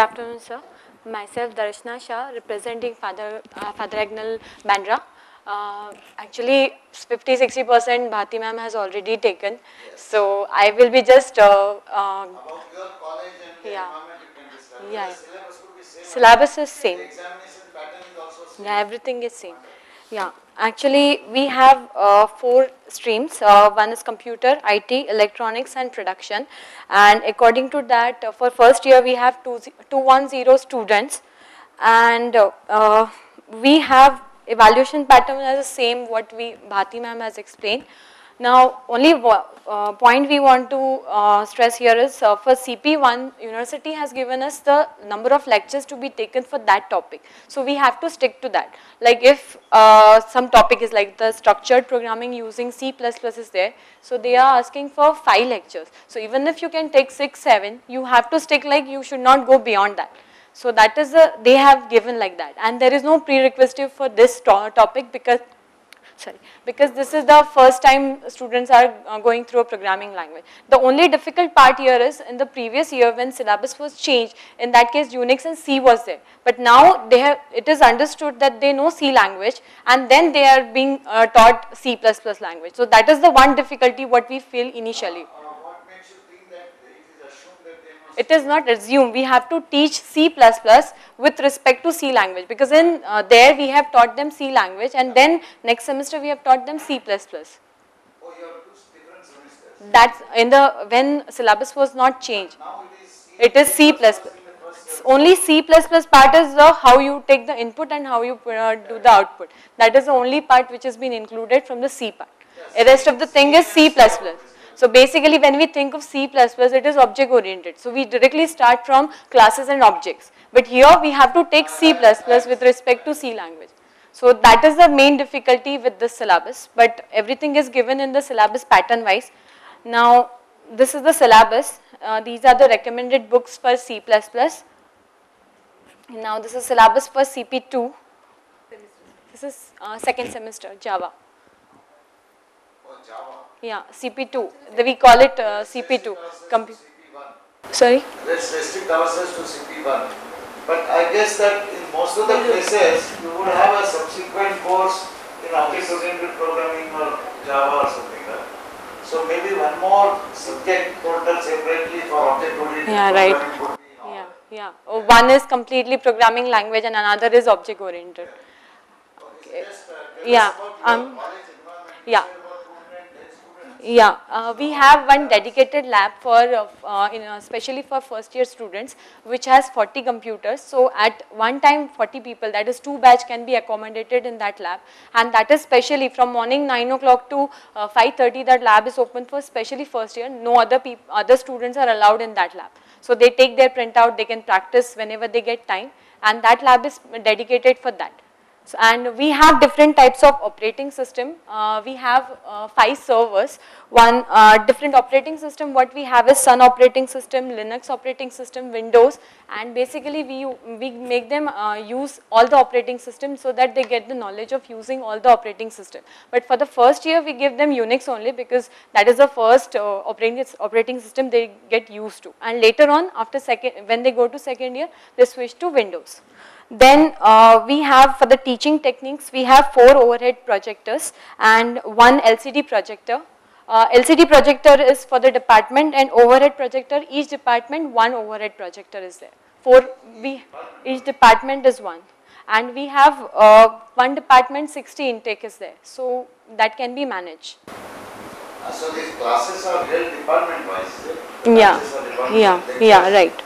Good afternoon, sir. Myself, Darshana Shah, representing Father, uh, Father Agnel Bandra. Uh, actually, 50-60% Bhati ma'am has already taken. So, I will be just... Uh, uh, About your college and Yeah. environment. Yeah, syllabus could be same. syllabus is same. The examination pattern is also same. Yeah, everything is same. Yeah, actually we have uh, four streams. Uh, one is computer, IT, electronics and production. And according to that, uh, for first year we have two, 210 students and uh, uh, we have evaluation pattern as the same what we Bhati ma'am has explained. Now, only uh, point we want to uh, stress here is uh, for CP1, university has given us the number of lectures to be taken for that topic. So, we have to stick to that. Like if uh, some topic is like the structured programming using C++ is there, so they are asking for 5 lectures. So, even if you can take 6, 7, you have to stick like you should not go beyond that. So, that is the, they have given like that and there is no prerequisite for this to- topic because sorry, because this is the first time students are uh, going through a programming language. The only difficult part here is in the previous year when syllabus was changed, in that case Unix and C was there. But now they have, it is understood that they know C language and then they are being uh, taught C++ plus language. So that is the one difficulty what we feel initially. Uh, what makes you think that it is assumed that they must It is not assumed, we have to teach C++ with respect to C language because in uh, there we have taught them C language and then next semester we have taught them C++. Oh, you have two different semesters. That's in the, when syllabus was not changed. Now it is. C It is C++. in the first year. Only C++ part is the how you take the input and how you uh, do the output. That is the only part which has been included from the C part. The rest of the thing is C++. So basically when we think of C++, it is object oriented. So we directly start from classes and objects. But here we have to take C++ with respect to C language. So that is the main difficulty with this syllabus. But everything is given in the syllabus pattern wise. Now this is the syllabus. Uh, these are the recommended books for C++. Now this is syllabus for CP2. This is uh, second semester Java. Java. Yeah, CP2. The- We call it uh, CP2. Compu- CP1. Sorry. Let's restrict ourselves to CP1. But I guess that in most of the places, you would have a subsequent course in object-oriented programming or Java or something like that. So maybe one more subject total separately for object-oriented Yeah, right. programming be. Yeah, yeah. Oh, One is completely programming language and another is object oriented. Okay, just, uh, Yeah, um, college environment. You yeah. Yeah, uh, we have one dedicated lab for, uh, uh, in, uh, especially for first year students, which has 40 computers. So at one time, 40 people, that is two batch can be accommodated in that lab. And that is specially from morning 9 o'clock to uh, 5.30, that lab is open for specially first year. No other other students are allowed in that lab. So they take their printout, they can practice whenever they get time. And that lab is dedicated for that. So, and we have different types of operating system. Uh, we have uh, five servers. One uh, different operating system. What we have is Sun operating system, Linux operating system, Windows, and basically we we make them uh, use all the operating systems so that they get the knowledge of using all the operating system. But for the first year, we give them Unix only because that is the first uh, operating operating system they get used to. And later on, after second, when they go to second year, they switch to Windows. Then uh, we have for the teaching techniques, we have four overhead projectors and one LCD projector. Uh, LCD projector is for the department and overhead projector, each department one overhead projector is there. Four, we, each department is one. And we have uh, one department 60 intake is there. So that can be managed. Uh, So these classes are real department wise. Yeah, department yeah, yeah, right.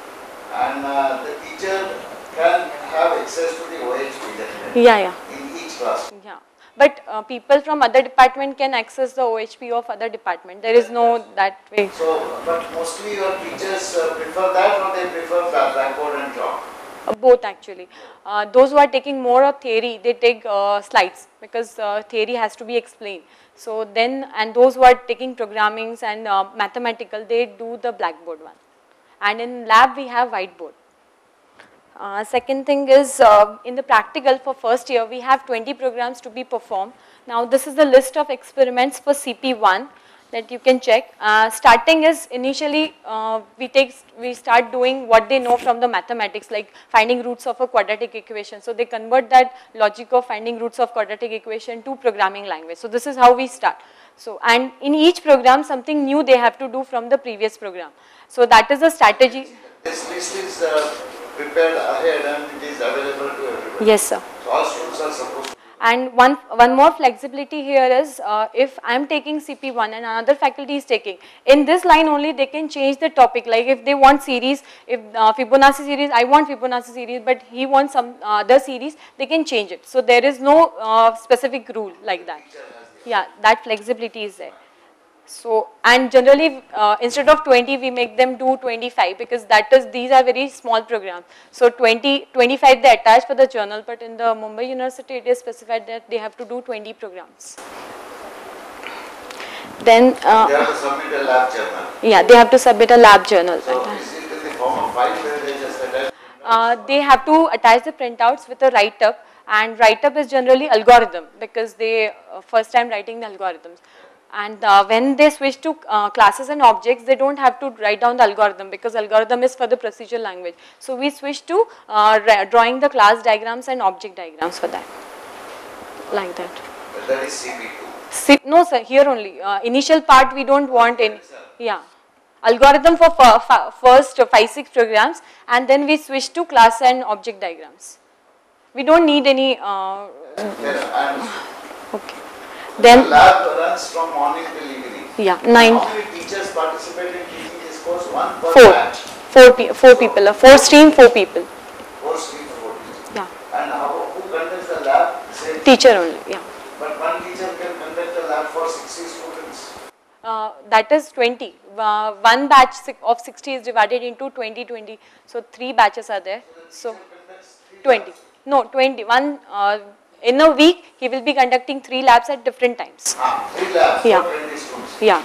And uh, the teacher can have access to the OHP definitely Yeah, yeah. in each class. Yeah, but uh, people from other department can access the OHP of other department. There is no that way. So, but mostly your teachers uh, prefer that or they prefer blackboard and chalk? Uh, both actually. Uh, those who are taking more of theory, they take uh, slides because uh, theory has to be explained. So then, and those who are taking programmings and uh, mathematical, they do the blackboard one. And in lab, we have whiteboard. Uh, second thing is uh, in the practical for first year, we have 20 programs to be performed. Now this is the list of experiments for CP1. that you can check. Uh, starting is initially uh, we take we start doing what they know from the mathematics like finding roots of a quadratic equation. So they convert that logic of finding roots of quadratic equation to programming language. So this is how we start. So and in each program something new they have to do from the previous program. So that is a strategy. This list is uh, prepared ahead and it is available to everybody. Yes sir. So all students are supposed to. And one, one more flexibility here is uh, if I am taking CP1 and another faculty is taking, in this line only they can change the topic like if they want series, if uh, Fibonacci series, I want Fibonacci series but he wants some uh, other series, they can change it. So there is no uh, specific rule like that. Yeah, that flexibility is there. So, and generally uh, instead of 20 we make them do 25 because that is, these are very small programs. So 20, 25 they attach for the journal but in the Mumbai University it is specified that they have to do 20 programs. Then, uh, They have to submit a lab journal. yeah, they have to submit a lab journal. So is it in the form of file where they just attach? Uh, they have to attach the printouts with a write-up and write-up is generally algorithm because they uh, first time writing the algorithms. And uh, when they switch to uh, classes and objects, they don't have to write down the algorithm because algorithm is for the procedural language. So we switch to uh, drawing the class diagrams and object diagrams for that, like that. But that is CP2. See, no sir, here only, uh, initial part we don't want any, yeah. Algorithm for first uh, five, six programs and then we switch to class and object diagrams. We don't need any, uh, Then I understood. okay. The lab runs from morning till evening. yeah, nine, How many teachers participate in teaching this course? One per four, batch. four, pe- four people, uh, four stream, four people, Four stream, four teachers. yeah. And how, who conducts the lab? Same. Teacher only, yeah. But one teacher can conduct a lab for 60 students. Uh, that is 20. Uh, one batch of 60 is divided into 20, 20. So three batches are there. So three 20. No, 20. One, uh, in a week, he will be conducting three labs at different times. Ah, three labs Yeah. for 20 students. Yeah.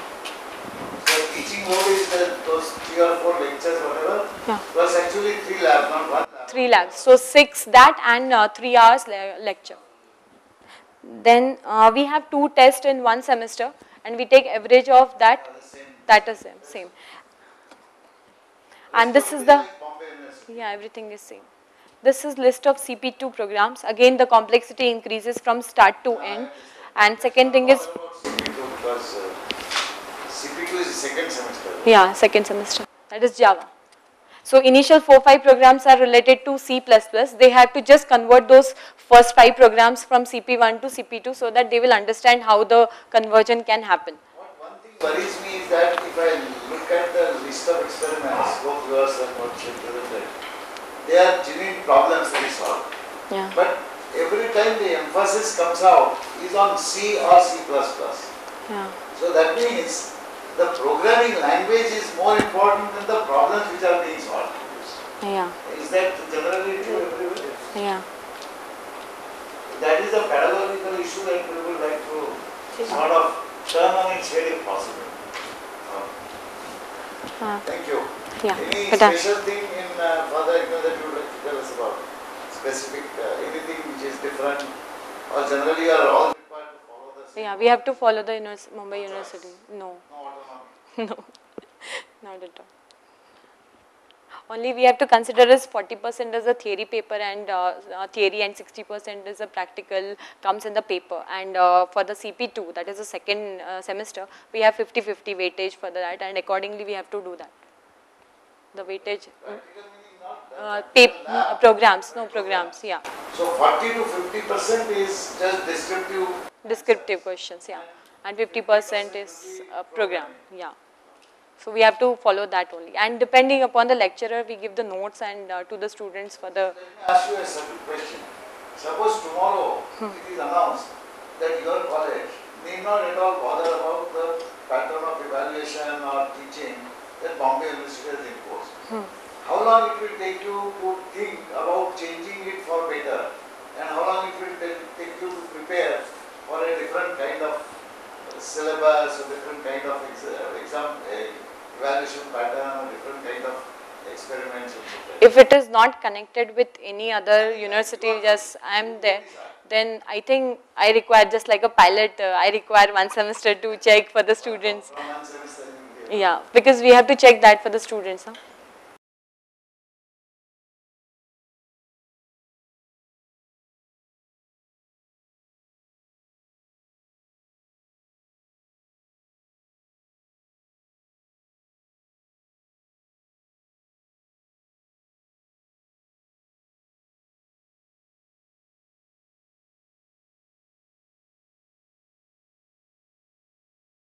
So teaching mode is the, those three or four lectures, whatever. Yeah. Plus actually three labs, not one lab. Three labs. So six that and uh, three hours le- lecture. Then uh, we have two tests in one semester and we take average of that. That is same. same. And this is the, Like Bombay University. yeah, everything is same. This is list of CP2 programs. Again, the complexity increases from start to end. And second thing is, CP2 because uh, CP2 is the second semester. yeah, second semester. That is Java. So initial four, five programs are related to C++. They have to just convert those first five programs from CP1 to CP2 so that they will understand how the conversion can happen. What one thing worries me is that if I look at the list of experiments, both yours and what you presented, they are genuine problems to be solved. Yeah. But every time the emphasis comes out is on C or C++. Yeah. So that means the programming language is more important than the problems which are being solved. Yeah. Is that generally true everywhere? Yeah. That is a pedagogical issue that we would like to sort of turn on its head if possible. Uh, Thank you. Yeah. Any But, uh, special thing in uh, Father Agnel that you would like to tell us about? Specific, uh, anything which is different or generally you are all required to follow the same? yeah, we have to follow the univers- Mumbai University. No. No autonomy. No, not at all. Only we have to consider as 40% as a theory paper and uh, uh, theory and 60% is a practical comes in the paper. And uh, for the CP2, that is the second uh, semester, we have 50-50 weightage for that and accordingly we have to do that. The weightage, Practical meaning not that. uh, programs, no programs, yeah. So 40 to 50 percent is just descriptive. Descriptive questions, yeah. And 50% is a program, yeah. So we have to follow that only. And depending upon the lecturer, we give the notes and uh, to the students for the, Let me ask you a simple question. Suppose tomorrow it is announced that your college need not at all bother about the pattern of evaluation or teaching that Bombay University has imposed. How long it will take you to think about changing it for better and how long it will take you to prepare for a different kind of syllabus or different kind of uh, exam uh, evaluation pattern or different kind of experiments and so forth. if it is not connected with any other university, just I am there, then I think I require just like a pilot, uh, I require one semester to check for the students. From one semester you get. Yeah, because we have to check that for the students. Huh?